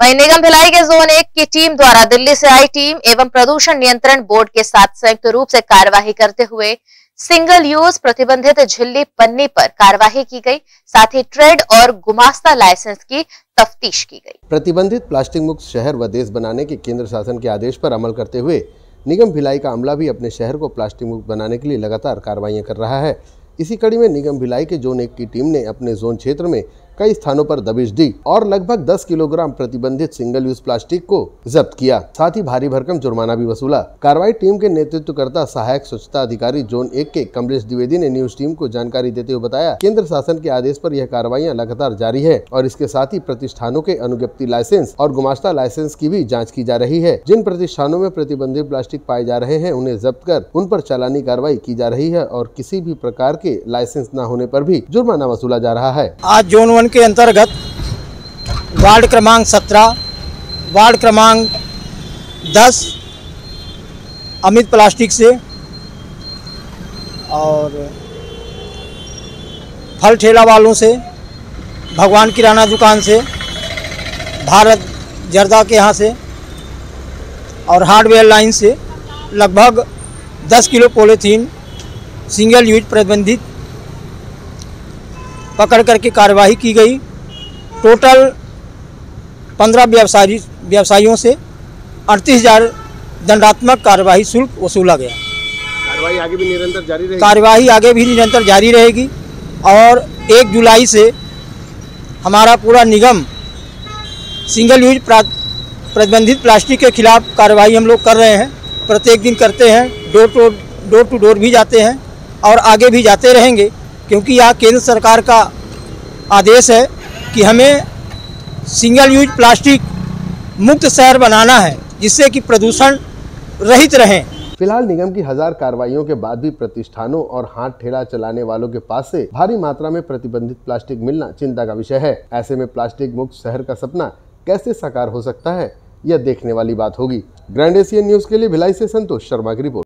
वहीं निगम भिलाई के जोन एक की टीम द्वारा दिल्ली से आई टीम एवं प्रदूषण नियंत्रण बोर्ड के साथ संयुक्त रूप से कार्यवाही करते हुए सिंगल यूज़ प्रतिबंधित झिल्ली पन्नी पर कार्यवाही की गई। साथ ही ट्रेड और गुमास्ता लाइसेंस की तफ्तीश की गई। प्रतिबंधित प्लास्टिक मुक्त शहर व देश बनाने के केंद्र शासन के आदेश पर अमल करते हुए निगम भिलाई का अमला भी अपने शहर को प्लास्टिक मुक्त बनाने के लिए लगातार कार्रवाइयाँ कर रहा है। इसी कड़ी में निगम भिलाई के जोन एक की टीम ने अपने जोन क्षेत्र में कई स्थानों पर दबिश दी और लगभग 10 किलोग्राम प्रतिबंधित सिंगल यूज़ प्लास्टिक को जब्त किया। साथ ही भारी भरकम जुर्माना भी वसूला। कार्रवाई टीम के नेतृत्व करता सहायक स्वच्छता अधिकारी जोन एक के कमलेश द्विवेदी ने न्यूज़ टीम को जानकारी देते हुए बताया, केंद्र शासन के आदेश पर यह कार्रवाइयाँ लगातार जारी है और इसके साथ ही प्रतिष्ठानों के अनुज्ञप्ति लाइसेंस और गुमाश्ता लाइसेंस की भी जाँच की जा रही है। जिन प्रतिष्ठानों में प्रतिबंधित प्लास्टिक पाए जा रहे हैं, उन्हें जब्त कर उन पर चालानी कार्रवाई की जा रही है और किसी भी प्रकार के लाइसेंस न होने पर भी जुर्माना वसूला जा रहा है। आज जोन वन के अंतर्गत वार्ड क्रमांक सत्रह, वार्ड क्रमांक दस अमित प्लास्टिक से और फल ठेला वालों से, भगवान किराना दुकान से, भारत जर्दा के यहाँ से और हार्डवेयर लाइन से लगभग 10 किलो पॉलीथीन सिंगल यूज़ प्रतिबंधित पकड़ करके कार्यवाही की गई। टोटल पंद्रह व्यवसायी व्यवसायियों से अड़तीस हज़ार दंडात्मक कार्यवाही शुल्क वसूला गया। कार्रवाई आगे भी निरंतर जारी रहेगी? कार्यवाही आगे भी निरंतर जारी रहेगी और एक जुलाई से हमारा पूरा निगम सिंगल यूज़ प्रतिबंधित प्लास्टिक के खिलाफ कार्रवाई हम लोग कर रहे हैं। प्रत्येक दिन करते हैं door to door to door भी जाते हैं और आगे भी जाते रहेंगे। क्योंकि यह केंद्र सरकार का आदेश है कि हमें सिंगल यूज़ प्लास्टिक मुक्त शहर बनाना है, जिससे कि प्रदूषण रहित रहें। फ़िलहाल निगम की हज़ार कार्रवाइयों के बाद भी प्रतिष्ठानों और हाथ ठेला चलाने वालों के पास से भारी मात्रा में प्रतिबंधित प्लास्टिक मिलना चिंता का विषय है। ऐसे में प्लास्टिक मुक्त शहर का सपना कैसे साकार हो सकता है, यह देखने वाली बात होगी। ग्रैंड एशियन न्यूज़ के लिए भिलाई से संतोष शर्मा की रिपोर्ट।